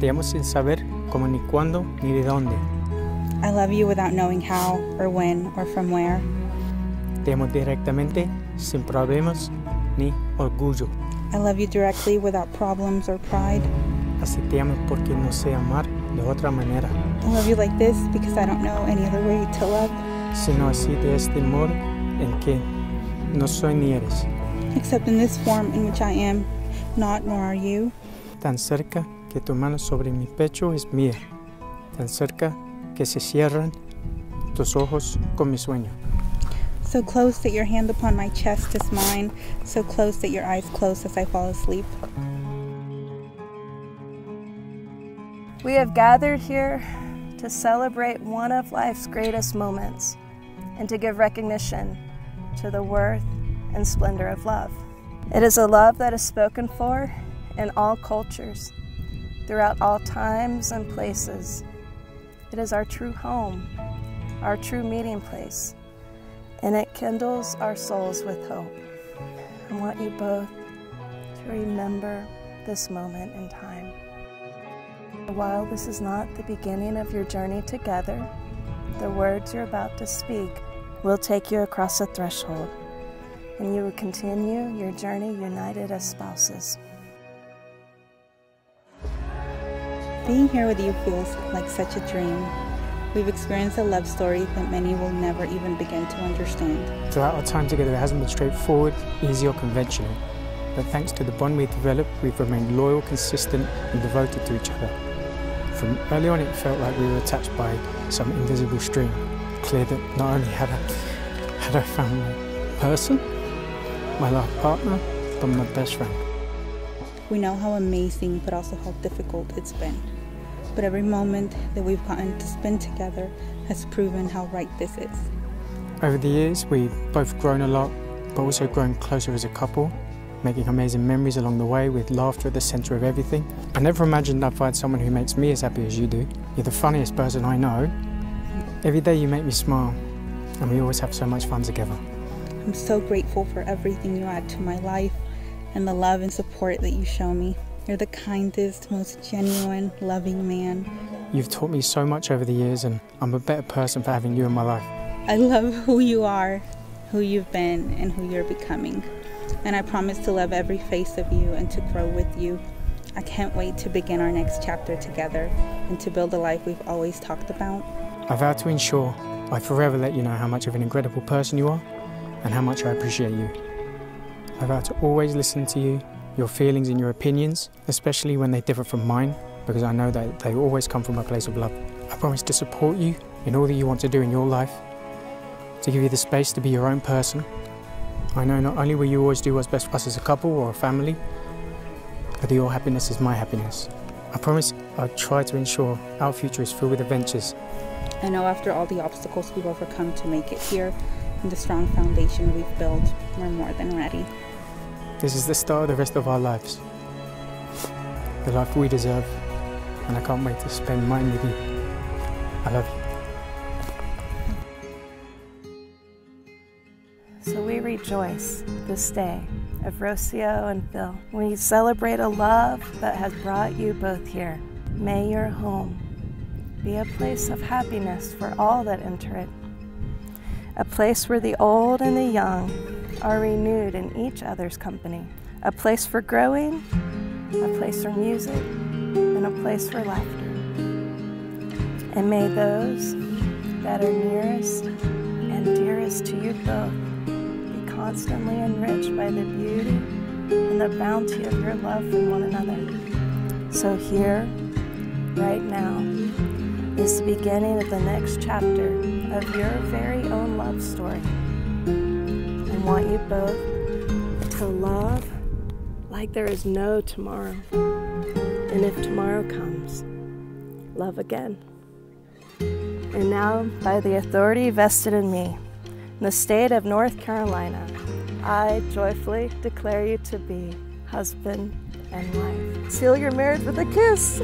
Te amo sin saber cómo ni cuándo ni de dónde. I love you without knowing how or when or from where. Te amo directamente sin problemas ni orgullo. I love you directly without problems or pride. Así te amo porque no sé amar de otra manera, I love you like this because I don't know any other way to love sino así de este modo en que no soy ni eres, except in this form in which I am not nor are you. tan cerca que tu mano sobre mi pecho es mía, tan cerca que se cierran tus ojos con mi sueño. So close that your hand upon my chest is mine, so close that your eyes close as I fall asleep. We have gathered here to celebrate one of life's greatest moments and to give recognition to the worth and splendor of love. It is a love that is spoken for in all cultures, throughout all times and places. It is our true home, our true meeting place, and it kindles our souls with hope. I want you both to remember this moment in time. While this is not the beginning of your journey together, the words you're about to speak will take you across a threshold, and you will continue your journey united as spouses. Being here with you feels like such a dream. We've experienced a love story that many will never even begin to understand. Throughout our time together, it hasn't been straightforward, easy, or conventional. But thanks to the bond we've developed, we've remained loyal, consistent, and devoted to each other. From early on, it felt like we were attached by some invisible string. Clear that not only had I, had I found my person, my life partner, but my best friend. We know how amazing but also how difficult it's been. But every moment that we've gotten to spend together has proven how right this is. Over the years, we've both grown a lot, but also grown closer as a couple, making amazing memories along the way with laughter at the centre of everything. I never imagined I'd find someone who makes me as happy as you do. You're the funniest person I know. Every day you make me smile, and we always have so much fun together. I'm so grateful for everything you add to my life and the love and support that you show me. You're the kindest, most genuine, loving man. You've taught me so much over the years, and I'm a better person for having you in my life. I love who you are, who you've been, and who you're becoming. And I promise to love every face of you and to grow with you. I can't wait to begin our next chapter together and to build the life we've always talked about. I vow to ensure I forever let you know how much of an incredible person you are and how much I appreciate you. I vow to always listen to you, your feelings and your opinions, especially when they differ from mine, because I know that they always come from a place of love. I promise to support you in all that you want to do in your life, to give you the space to be your own person. I know not only will you always do what's best for us as a couple or a family, but your happiness is my happiness. I promise I'll try to ensure our future is filled with adventures I know after all the obstacles we've overcome to make it here and the strong foundation we've built, we're more than ready. This is the start of the rest of our lives. The life we deserve, and I can't wait to spend mine with you. I love you. So we rejoice this day of Rocio and Phil. We celebrate a love that has brought you both here. May your home be a place of happiness for all that enter it. A place where the old and the young are renewed in each other's company. A place for growing, a place for music, and a place for laughter. And may those that are nearest and dearest to you both be constantly enriched by the beauty and the bounty of your love for one another. So here, right now, is the beginning of the next chapter of your very own love story. I want you both to love like there is no tomorrow. And if tomorrow comes, love again. And now, by the authority vested in me, in the state of North Carolina, I joyfully declare you to be husband and wife. Seal your marriage with a kiss.